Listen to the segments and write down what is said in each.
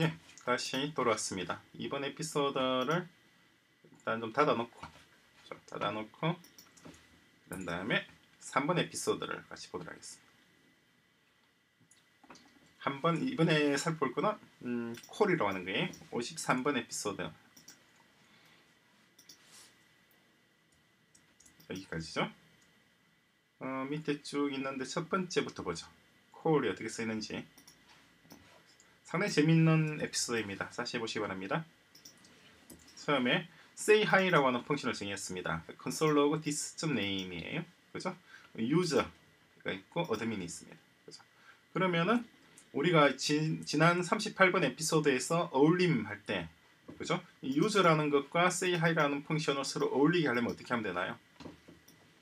예, 다시 돌아왔습니다. 이번 에피소드를 일단 좀 닫아놓고 좀 닫아놓고 그런 다음에 3번 에피소드를 같이 보도록 하겠습니다. 한번 이번에 살볼 거는 음, 콜이라고 하는 거예요. 53번 에피소드 여기까지죠. 어, 밑에 쭉 있는데 첫 번째부터 보죠. 콜이 어떻게 쓰이는지 상당히 재밌는 에피소드입니다. 다시 해보시기 바랍니다. 처음에 say hi라고 하는 펑션을 정의했습니다. console log this.name이에요. 그죠? user가 있고 admin이 있습니다. 그죠? 그러면은 우리가 지, 지난 38번 에피소드에서 어울림 할 때, 그죠? user라는 것과 say hi라는 펑션을 서로 어울리게 하려면 어떻게 하면 되나요?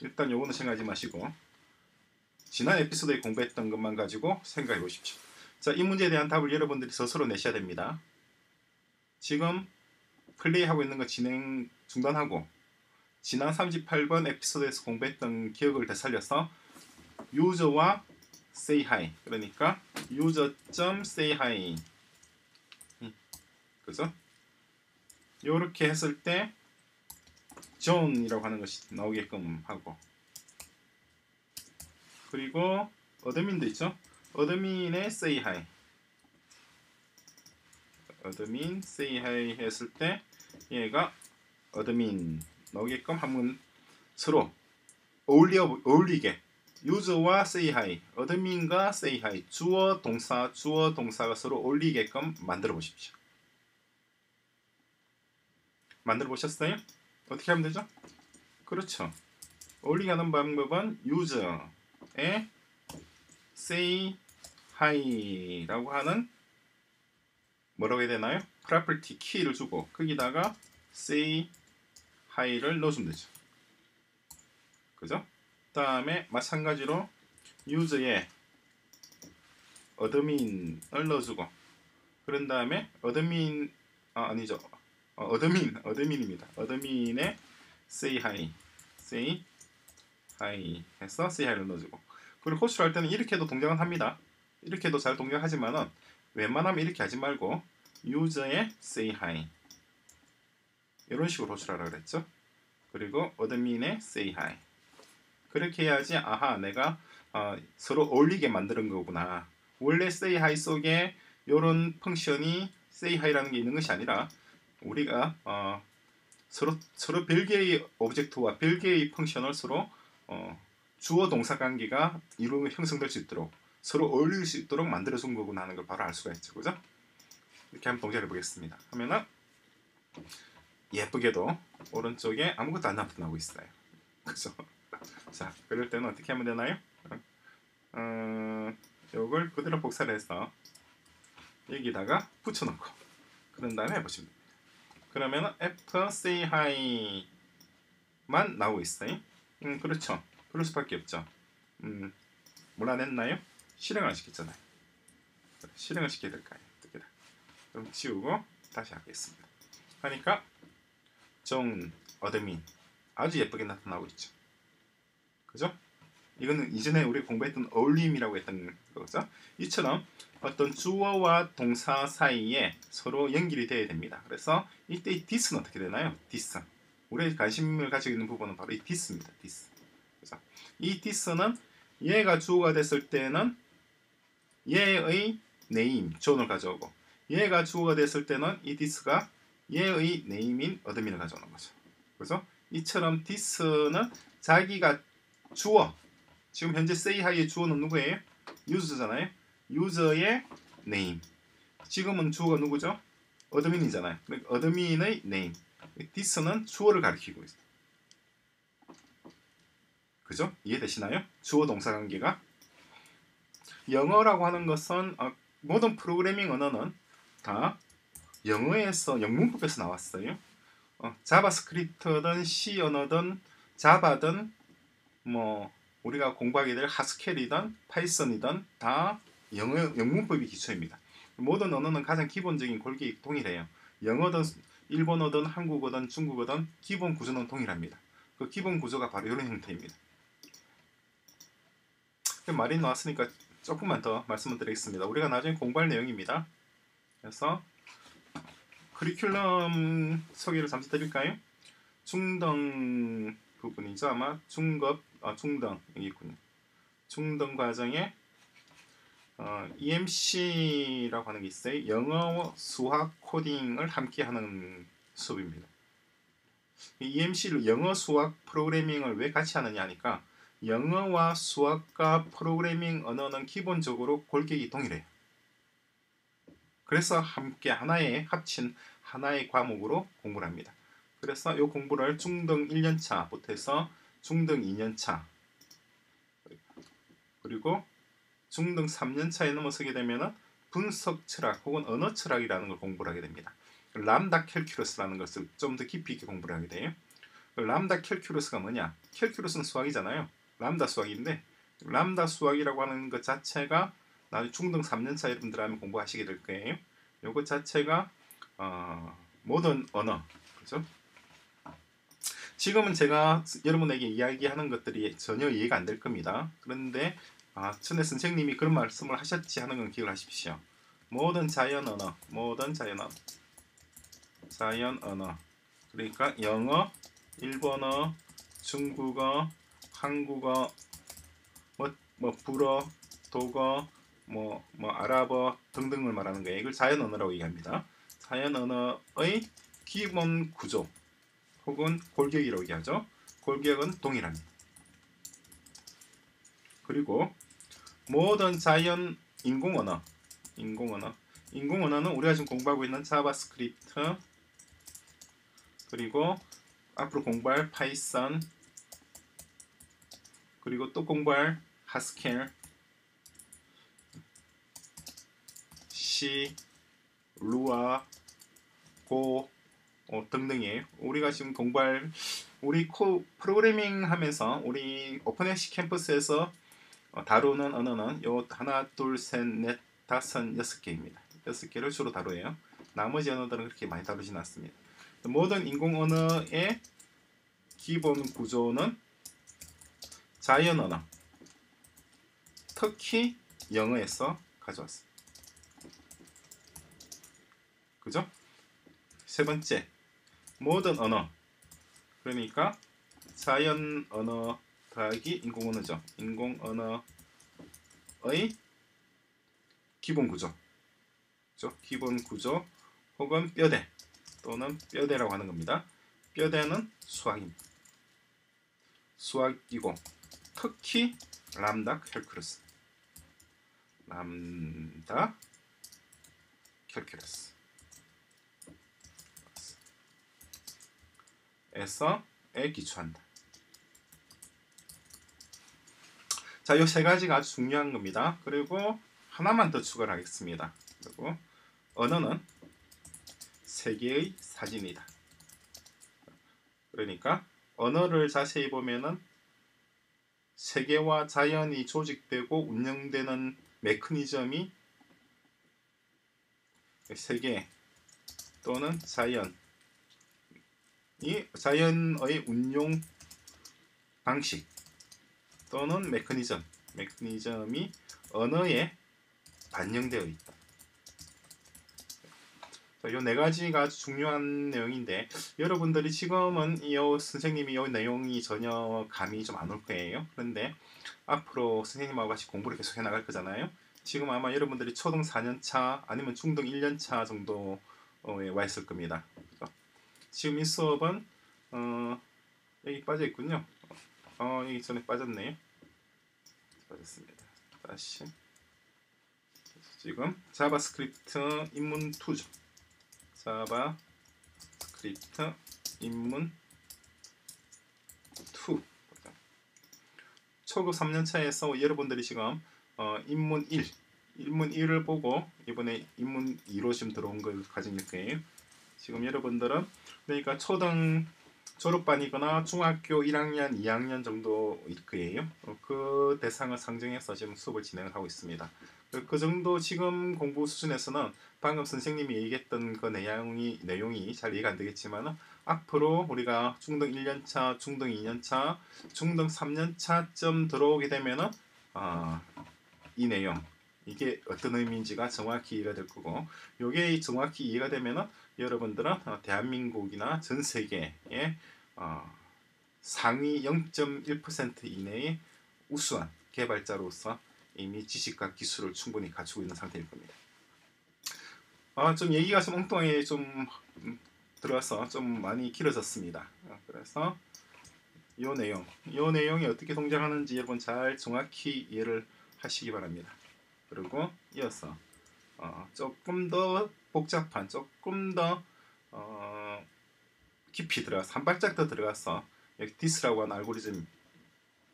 일단 요거는 생각하지 마시고 지난 에피소드에 공부했던 것만 가지고 생각해 보십시오. 자, 이 문제에 대한 답을 여러분들이 스스로 내셔야 됩니다. 지금 플레이하고 있는 거 진행 중단하고 지난 38번 에피소드에서 공부했던 기억을 되살려서 유저와 say hi 그러니까 user.say hi 그죠? 요렇게 했을 때 john이라고 하는 것이 나오게끔 하고 그리고 admin도 있죠? admin의 say hi admin say hi 했을 때 얘가 admin 나오게끔 한번 서로 어울려 어울리게 유저와 say hi, admin과 say hi, 주어 동사 주어 동사가 서로 어울리게끔 만들어 보십시오. 만들어 보셨어요? 어떻게 하면 되죠? 그렇죠. 어울리게 하는 방법은 유저의 say hi라고 하는 뭐라고 해야 되나요? property 키를 주고 거기다가 say hi를 넣어주면 되죠. 그죠? 다음에 마찬가지로 유저의 어드민을 넣어주고 그런 다음에 admin 아 아니죠 어, admin admin입니다. admin의 say hi say hi 해서 say hi를 넣어주고 그리고 호출을 할 때는 이렇게도 동작은 합니다. 이렇게도 잘 동작하지만은 웬만하면 이렇게 하지 말고 유저의 say hi 이런 식으로 호출하라 그랬죠. 그리고 admin의 say hi 그렇게 해야지 아하 내가 어, 서로 어울리게 만드는 거구나. 원래 say hi 속에 이런 function이 say hi라는 게 있는 것이 아니라 우리가 어, 서로 서로 별개의 object와 별개의 function을 서로 어, 주어 동사 관계가 이루 형성될 수 있도록 서로 어울릴 수 있도록 만들어 준 거구나 하는 걸 바로 알 수가 있죠. 그죠? 이렇게 한번 동작해 보겠습니다. 하면은 예쁘게도 오른쪽에 아무것도 안 나타나고 있어요. 그죠? 자, 그럴 때는 어떻게 하면 되나요? 어, 요걸 그대로 복사를 해서 여기다가 붙여놓고 그런 다음에 해보시면 됩니다. 그러면 F say hi만 나오고 있어요. 음, 그렇죠. 그럴 수밖에 없죠. 음, 몰아냈나요? 실행을 시켰잖아요. 실행을 시켜야 될까요? 어떻게 다. 그럼 지우고 다시 하겠습니다. 하니까 john admin 아주 예쁘게 나타나고 있죠. 그죠? 이거는 이전에 우리 공부했던 어울림이라고 했던 거죠. 이처럼 어떤 주어와 동사 사이에 서로 연결이 돼야 됩니다. 그래서 이때 이 this는 어떻게 되나요? this. 우리 관심을 가지고 있는 부분은 바로 이 this입니다. this. 그죠? 이 this는 얘가 주어가 됐을 때는 얘의 name, 존을 가져오고 얘가 주어가 됐을 때는 이 this가 얘의 name인 admin을 가져오는 거죠. 그래서 이처럼 this는 자기가 주어 지금 현재 say hi의 주어는 누구예요? 유저잖아요. 유저의 name. 지금은 주어가 누구죠? admin이잖아요. 그러니까 admin의 name. this는 주어를 가리키고 있어요. 그죠? 이해되시나요? 주어 동사 관계가 영어라고 하는 것은 어, 모든 프로그래밍 언어는 다 영어에서 영문법에서 나왔어요. 어, JavaScript든 C 언어든 Java든 뭐 우리가 공부하게 될 Haskell이든 Python이든 다 영어 영문법이 기초입니다. 모든 언어는 가장 기본적인 골격이 동일해요. 영어든 일본어든 한국어든 중국어든 기본 구조는 동일합니다. 그 기본 구조가 바로 이런 형태입니다. 말이 나왔으니까 조금만 더 말씀을 드리겠습니다. 우리가 나중에 공부할 내용입니다. 그래서 커리큘럼 소개를 잠시 드릴까요? 중등 부분이죠. 아마 중급, 아, 중등 여기 있군요. 중등 과정에 어, EMC라고 하는 게 있어요. 영어, 수학, 코딩을 함께 하는 수업입니다. 이 EMC를 영어, 수학, 프로그래밍을 왜 같이 하느냐 하니까 영어와 수학과 프로그래밍 언어는 기본적으로 골격이 동일해요. 그래서 함께 하나의 합친 하나의 과목으로 공부를 합니다. 그래서 이 공부를 중등 1년차부터 해서 중등 2년차 그리고 중등 3년차에 넘어서게 되면 분석 철학 혹은 언어 철학이라는 걸 공부를 하게 됩니다. 람다 캘큘러스라는 것을 좀 더 깊이 있게 공부를 하게 돼요. 람다 캘큘러스가 뭐냐? 캘큘러스는 수학이잖아요. 람다 수학인데 람다 수학이라고 하는 것 자체가 나중에 중등 3년차 여러분들 하면 공부하시게 될 거예요. 요것 자체가 어, 모든 언어 그죠? 지금은 제가 여러분에게 이야기하는 것들이 전혀 이해가 안 될 겁니다. 그런데 아, 전에 선생님이 그런 말씀을 하셨지 하는 건 기억하십시오. 모든 자연 언어, 모든 자연 언어, 자연 언어. 그러니까 영어, 일본어, 중국어, 한국어, 뭐, 뭐 불어, 독어, 뭐, 뭐 아랍어 등등을 말하는 거예요. 이걸 자연 언어라고 얘기합니다. 자연 언어의 기본 구조 혹은 골격이라고 얘기하죠. 골격은 동일합니다. 그리고 모든 자연 인공 언어, 인공 언어, 인공 언어는 우리가 지금 공부하고 있는 JavaScript 그리고 앞으로 공부할 Python 그리고 또 공부할 Haskell C, Lua, Go 어, 등등이에요. 우리가 지금 공부할 우리 코 프로그래밍 하면서 우리 OpenHash 캠퍼스에서 어, 다루는 언어는 요 하나, 둘, 셋, 넷, 다섯, 여섯 개입니다. 여섯 개를 주로 다루어요. 나머지 언어들은 그렇게 많이 다루진 않습니다. 모든 인공 언어의 기본 구조는 자연 언어, 특히 영어에서 가져왔습니다. 그죠? 세 번째, 모든 언어. 그러니까 자연 언어 더하기 인공 언어죠. 인공 언어의 기본 구조. 그죠? 기본 구조 혹은 뼈대 또는 뼈대라고 하는 겁니다. 뼈대는 수학입니다. 수학이고 특히 람다 캘큘러스. 람다 캘큘러스. 에서에 기초한다. 자, 이 세 가지가 아주 중요한 겁니다. 그리고 하나만 더 추가를 하겠습니다. 그리고 언어는 세계의 사진이다. 그러니까 언어를 자세히 보면은 세계와 자연이 조직되고 운영되는 메커니즘이 세계 또는 자연 이 자연의 운용 방식 또는 메커니즘, 메커니즘이 언어에 반영되어 있다. 이 네 가지가 아주 중요한 내용인데 여러분들이 지금은 이 선생님이 이 내용이 전혀 감이 좀 안 올 거예요. 그런데 앞으로 선생님하고 같이 공부를 계속 해 나갈 거잖아요. 지금 아마 여러분들이 초등 4년차 아니면 중등 1년차 정도에 와 있을 겁니다. 지금 이 수업은 어, 여기 빠져 있군요. 어, 여기 전에 빠졌네요. 빠졌습니다. 다시 지금 JavaScript 입문 2죠. JavaScript 입문 2 초급 3년차에서 여러분들이 지금 어, 입문 1 입문 1을 보고 이번에 입문 2로 지금 들어온 걸 가진 거예요. 지금 여러분들은 그러니까 초등 졸업반이거나 중학교 1학년, 2학년 정도일 거예요. 어, 그 대상을 상정해서 지금 수업을 진행을 하고 있습니다. 그, 그 정도 지금 공부 수준에서는 방금 선생님이 얘기했던 그 내용이 내용이 잘 이해가 안 되겠지만 앞으로 우리가 중등 1년차, 중등 2년차, 중등 3년차쯤 들어오게 되면은 어, 이 내용 이게 어떤 의미인지가 정확히 이해가 될 거고 이게 정확히 이해가 되면은 여러분들은 어, 대한민국이나 전 세계의 어, 상위 0.1% 이내의 우수한 개발자로서 이미 지식과 기술을 충분히 갖추고 있는 상태일 겁니다. 아, 좀 얘기가 좀 엉뚱하게 좀 음, 들어서 좀 많이 길어졌습니다. 어, 그래서 이 내용, 이 내용이 어떻게 동작하는지 여러분 잘 정확히 이해를 하시기 바랍니다. 그리고 이어서 어, 조금 더 복잡한, 조금 더 어, 깊이 들어가서 한 발짝 더 들어가서 여기 디스라고 하는 알고리즘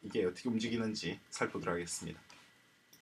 이게 어떻게 움직이는지 살펴보도록 하겠습니다.